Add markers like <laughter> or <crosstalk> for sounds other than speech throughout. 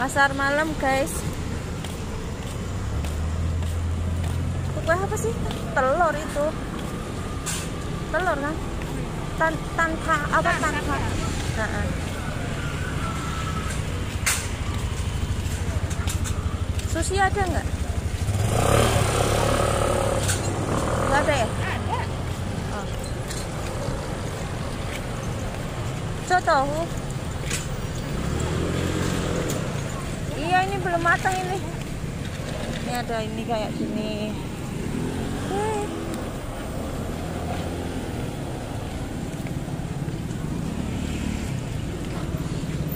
pasar malam guys kue apa sih telur itu telur kan tan tanpa apa tanpa Heeh. sushi ada nggak nggak ada ya Ada. oh. Cotohu. Iya ini belum matang ini. Ini ada ini kayak gini. Eh.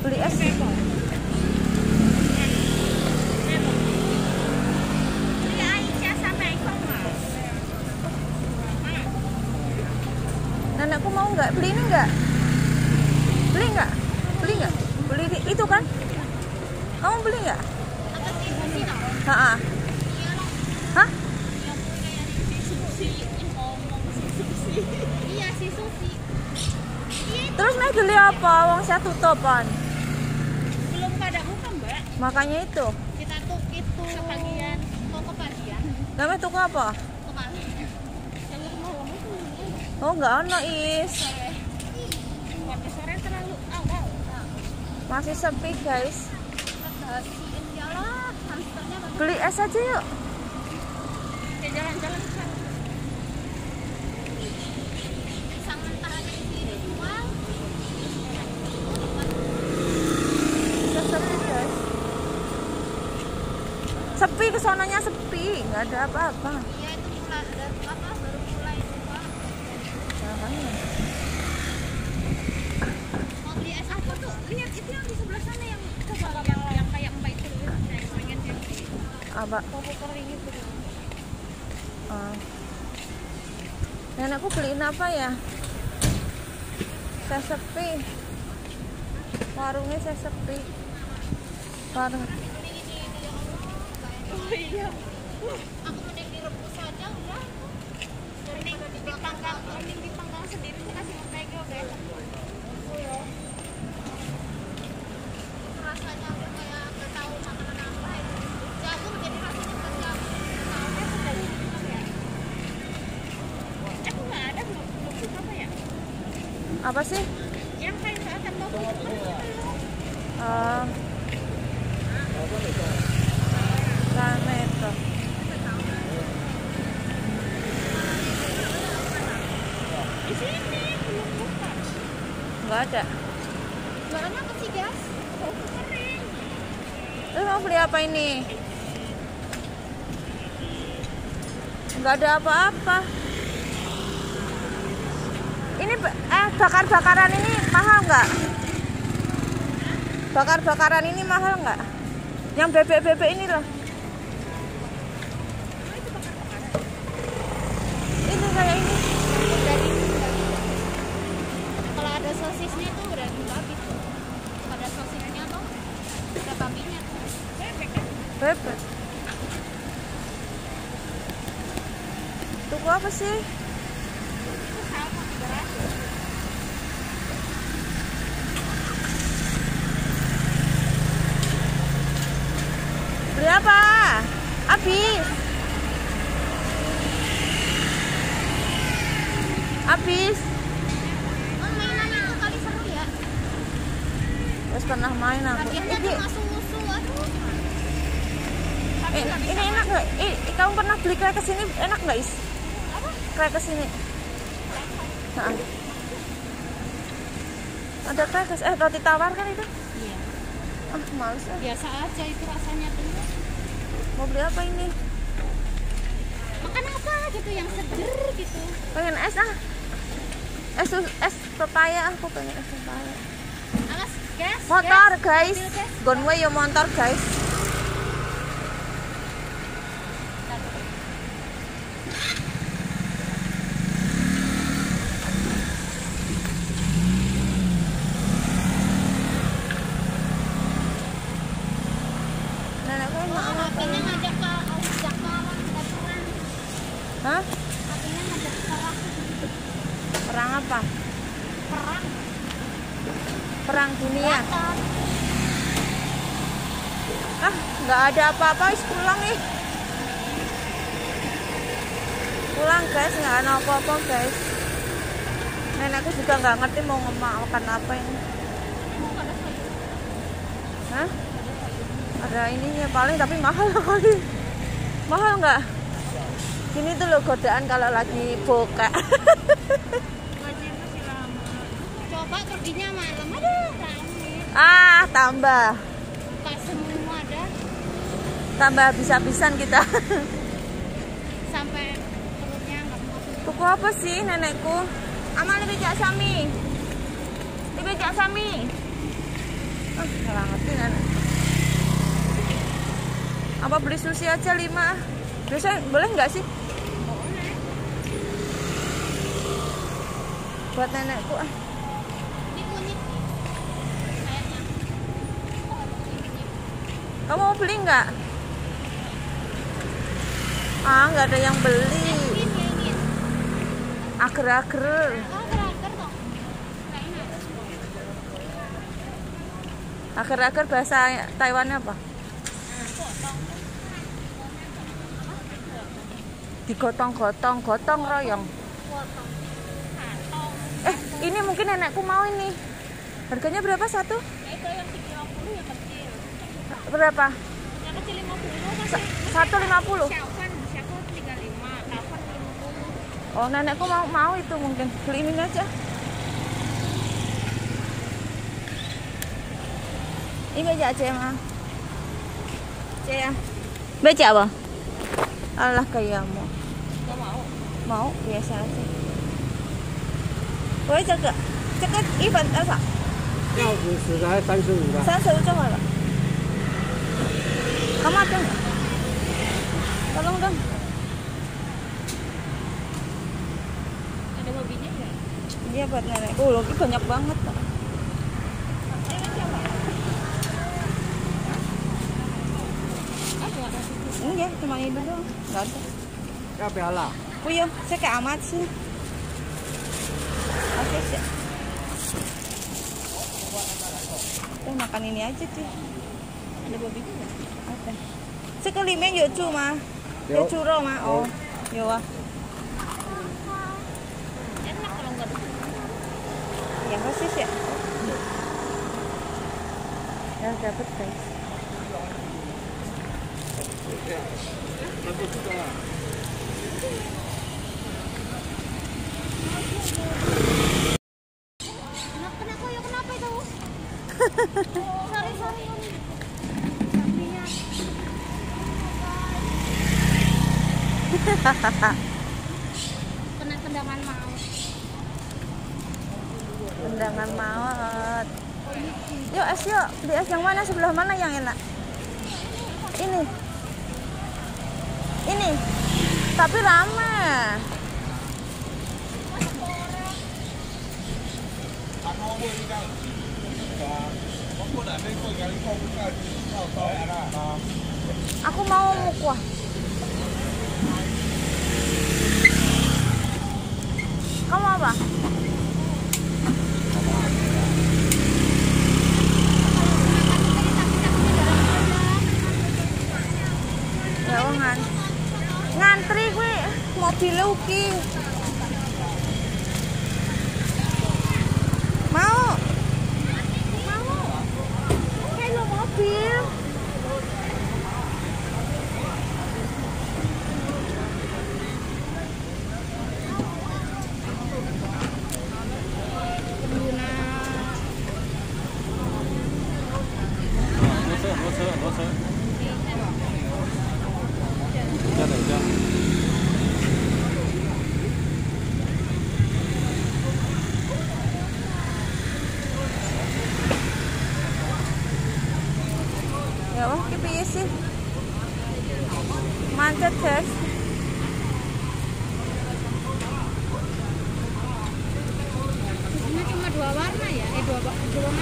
Beli es. Eko mau. Nggak beli ini nggak? Beli nggak? Beli nggak? Beli itu kan? Beli nggak? Hah? Hah? Iya si sushi. Iya Terus naik beli apa? Wong saya tutupan. belum pada buka mbak. Makanya itu. Kita tuh itu kebagian kok kebagian Namanya tuku apa? kemarin. Oh nggak ono is. Masih sepi guys. Ya. Hamsternya. Beli es aja yuk. Oke jalan-jalan. Pisang mentah di sini sepi guys. Sepi kesonanya sepi, nggak ada apa-apa. Iya itu mulai ada apa baru mulai buka. Makanya. Mau beli es apa tuh? Lihat itu yang di sebelah sana yang coba yang yang kayak mbak itu yang pengen yang di Apa? Ah. Nenekku beliin apa ya? Saya sepi. Warungnya saya sepi. Warung. Oh iya. Aku mending direbus saja udah. Mending dipanggang, mending dipanggang sendiri kasih mentega guys. Rasanya aku kayak nggak tahu makanan apa itu. Jagung jadi rasanya bukan jagung. Tahunya sudah gitu ya. Aku nggak ada belum belum buka apa ya? Apa sih? Yang kan. Ah. Sini belum buka. Nggak ada. Terus mau beli apa ini? Nggak ada apa-apa. Ini eh bakar-bakaran ini mahal nggak? Bakar-bakaran ini mahal nggak? Yang bebek-bebek ini loh. Ini kayak ini. dari kalau ada sosisnya tuh udah babi tuh ada sosisnya tuh udah babinya tuh bebek kan Bebek. Tuku apa sih? itu sama tiga ratus Beli apa? Habis. Habis. oh mainan itu kali seru ya Terus pernah main aku. bagiannya Ini, tuh masuk musuh aduh eh, ini enak nggak? Eh, kamu pernah beli krekes ini enak nggak is? apa Krekes ini. Nah. Ada krekes. Eh, roti tawar kan itu? iya Ah, males ah. biasa aja itu rasanya tuh Mau beli apa ini? makan apa gitu yang seger gitu Pengen es ah. Es es pepaya aku pengen es pepaya. alas gas Motor guys. gas. Gonway yo motor guys. Ah nggak ada apa-apa wis pulang nih. Pulang guys nggak ada apa-apa guys. Nenekku juga nggak ngerti mau makan apa ini. Hah? ada ininya paling tapi mahal <laughs> kali. Mahal nggak? Ini tuh lo godaan kalau lagi buka. Coba perginya malam. Rame. ah tambah tambah habis-habisan kita. Sampai perutnya nggak mau. tuku apa sih nenekku? Amal lebih jak sami. Lebih jak sami. Ah salah ngerti nenek. Apa beli sushi aja lima? Biasa boleh nggak sih? Buat nenekku ah. Kamu mau beli nggak ah nggak ada yang beli. Ager-ager ager-ager bahasa Taiwan apa? Digotong-gotong gotong royong. Eh ini mungkin nenekku mau ini. Harganya berapa satu? Itu yang 30 yang kecil. berapa? Yang kecil 50 masih. Sa- satu lima puluh oh nenekku mau mau itu mungkin beli ini aja ini baca aja mah ya baca apa Allah kayamu Gak mau. mau biasa aja boleh jaga jaga iban apa 要五十的还是三十五的？三十五就好了。Kamu ada nggak? Tolong dong. Ada Iya buat nenek. Oh, Loki banyak banget. Enggak, iya, cuma ini doang. Enggak ada. Ya bela. Oh, iya, saya kayak amat sih. Oke, sih. Kita makan ini aja sih. Ada babi juga. Apa? Sekelime yuk cuma. Yuk curo mah. Oh, yuk. Ya pasti sih. Ya dapat guys. Kenapa ya kenapa itu? sorry sorry. Sapinya. Undangan maut. Yuk es yuk, beli es yang mana sebelah mana yang enak? Ini. Ini. Tapi ramah. Aku mau mukuah. Kamu apa?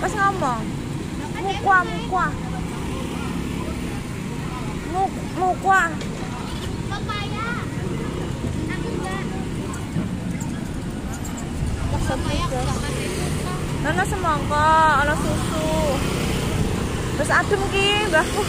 Pas ngomong. Mukwa, mukwa. Muk, mukwa. Aku enggak. Suka. Nono semangka, ana susu. Terus adem ki, mbahku.